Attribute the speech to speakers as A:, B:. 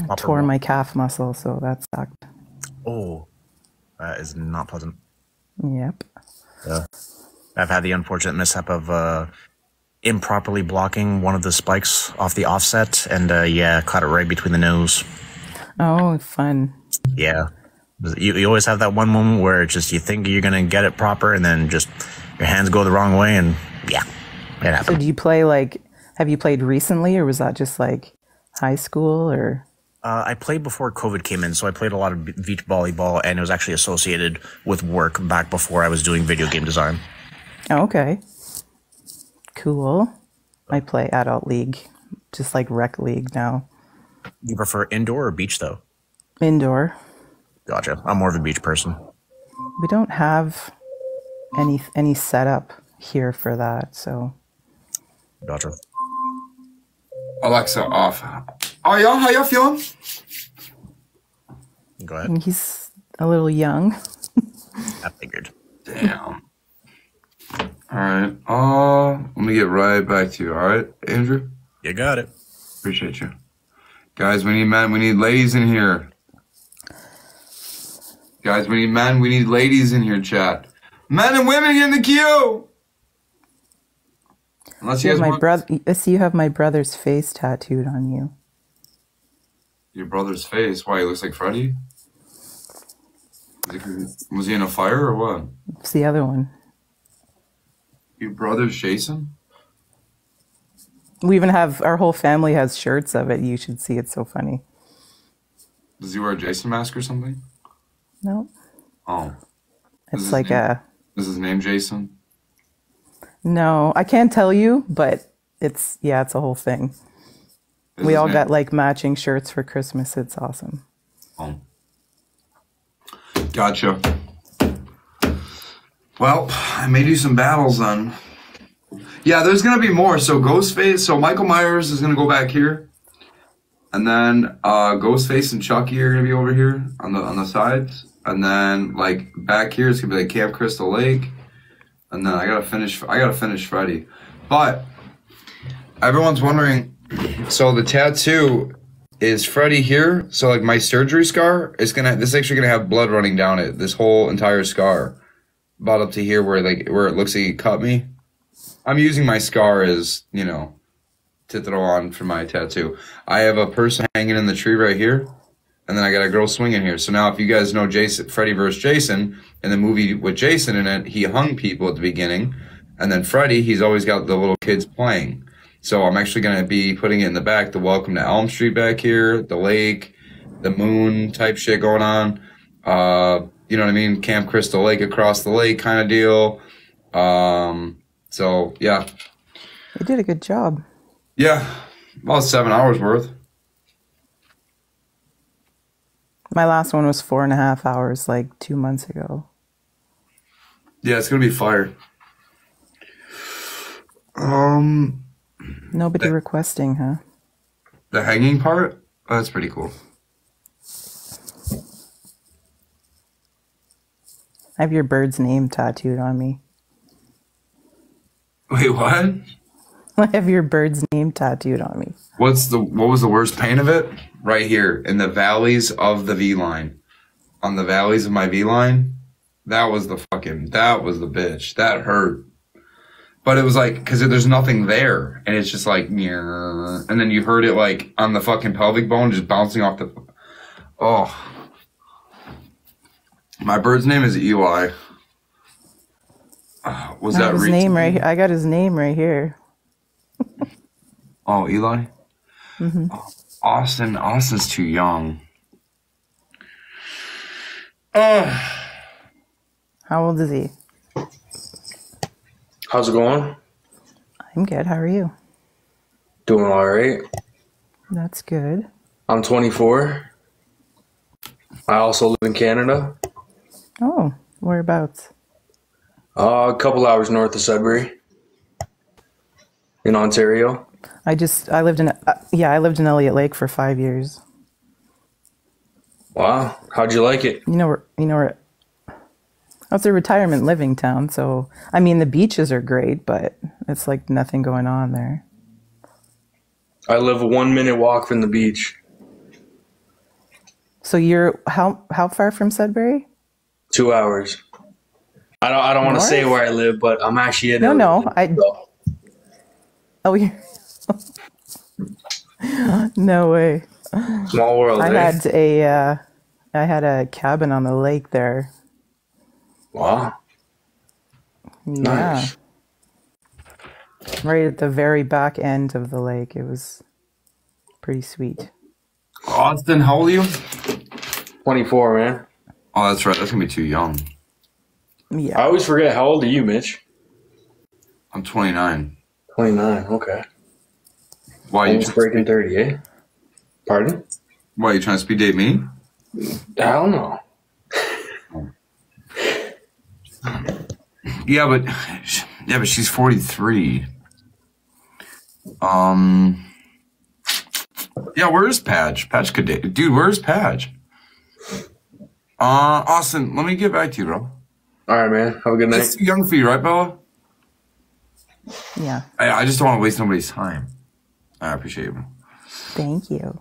A: Improper
B: Tore my calf muscle, so that sucked.
A: Oh, that is not pleasant.
B: Yep.
A: Yeah. I've had the unfortunate mishap of uh, improperly blocking one of the spikes off the offset, and uh, yeah, caught it right between the nose.
B: Oh, fun.
A: Yeah. You, you always have that one moment where it's just you think you're gonna get it proper, and then just your hands go the wrong way, and yeah, it
B: So do you play like? Have you played recently, or was that just like high school? Or
A: Uh, I played before COVID came in, so I played a lot of beach volleyball, and it was actually associated with work back before I was doing video game design.
B: oh, okay, cool. I play adult league, just like rec league now.
A: You prefer indoor or beach, though?
B: Indoor.
A: Gotcha. I'm more of a beach person.
B: We don't have any any setup here for that, so
A: Gotcha.
C: Alexa off. Oh yeah, how y'all feeling?
A: Go ahead.
B: he's a little young.
A: I figured.
C: Damn. All right. Uh, let me get right back to you. All right, Andrew.
A: You got it.
C: Appreciate you, guys. We need men. We need ladies in here. Guys, we need men. We need ladies in here. Chat. Men and women in the queue. Unless you
B: You have my brother. I see you have my brother's face tattooed on you.
C: Your brother's face. Why he looks like Freddy? Was he- in a fire or what?
B: It's the other one.
C: Your brother's Jason?
B: We even have our whole family has shirts of it. You should see. It's so funny.
C: Does he wear a Jason mask or something?
B: No,
C: Oh,
B: it's like
C: name?
B: a
C: is his name Jason?
B: no. I can't tell you, but it's yeah, it's a whole thing. We all got like matching shirts for Christmas. It's awesome.
C: Oh. Gotcha. Well, I may do some battles then. Yeah, there's gonna be more. So Ghostface, so Michael Myers is gonna go back here, and then uh, Ghostface and Chucky are gonna be over here on the on the sides, and then like back here it's gonna be like Camp Crystal Lake, and then I gotta finish. I gotta finish Freddy, but everyone's wondering. So the tattoo is Freddy here. So like my surgery scar is gonna this is actually gonna have blood running down it. This whole entire scar, about up to here where like where it looks like he cut me. I'm using my scar as you know to throw on for my tattoo. I have a person hanging in the tree right here, and then I got a girl swinging here. So now if you guys know Jason, Freddy vs Jason, in the movie with Jason in it, he hung people at the beginning, and then Freddy, he's always got the little kids playing. So I'm actually going to be putting it in the back, the welcome to Elm Street back here, the lake, the moon type shit going on. Uh, you know what I mean? Camp Crystal Lake across the lake kind of deal. Um, so yeah,
B: You did a good job.
C: yeah, about seven hours worth.
B: My last one was four and a half hours, like two months ago.
C: Yeah, it's gonna be fire. Um,
B: Nobody requesting, huh?
C: the hanging part, oh, that's pretty cool.
B: I have your bird's name tattooed on me.
C: Wait, what?
B: I have your bird's name tattooed on me.
C: What's the what was the worst pain of it? Right here in the valleys of the V line. On the valleys of my V line. That was the fucking that was the bitch. That hurt. But it was like cuz there's nothing there and it's just like "Nyeh," and then you heard it like on the fucking pelvic bone just bouncing off the Oh. My bird's name is Eli. Uh, was
B: I
C: that
B: his name right here. I got his name right here.
C: Oh, Eli? Oh, Austin. Austin's too young. Uh,
B: How old is he?
D: How's it going?
B: I'm good. How are you?
D: Doing all right.
B: That's good.
D: I'm 24. I also live in Canada,
B: Oh, whereabouts?
D: uh, a couple hours north of Sudbury, in Ontario.
B: I just I lived in uh, yeah I lived in Elliott Lake for five years.
D: Wow, how'd you like it?
B: You know where you know where. It's a retirement living town, so I mean the beaches are great, but it's like nothing going on there.
D: I live a one minute walk from the beach.
B: So you're how how far from Sudbury?
D: Two hours. I don't. I don't want to say where I live, but I'm actually in.
B: No, no, I-
D: so-
B: Oh, no way.
D: Small world.
B: I
D: eh?
B: had a uh, I had a cabin on the lake there.
D: Wow.
B: Yeah.
D: Nice.
B: Right at the very back end of the lake. It was pretty sweet.
C: Austin, how old are you?
D: 24, man.
C: Oh, that's right. That's gonna be too young.
B: Yeah.
D: I always forget. How old are you, Mitch?
C: I'm 29.
D: 29. Okay.
C: Why you?
D: Almost breaking 30, eh? Pardon?
C: Why are you trying to speed date me?
D: I don't know.
C: Yeah, but yeah, but she's 43. Um. Yeah, where's Patch? Patch could date. Dude, where's Patch? Uh, Austin, let me get back to you, bro.
D: All right, man. Have a good night.
C: It's too young for you, right, Bella?
B: Yeah.
C: I, I just don't want to waste nobody's time. I appreciate you. bro.
B: Thank you.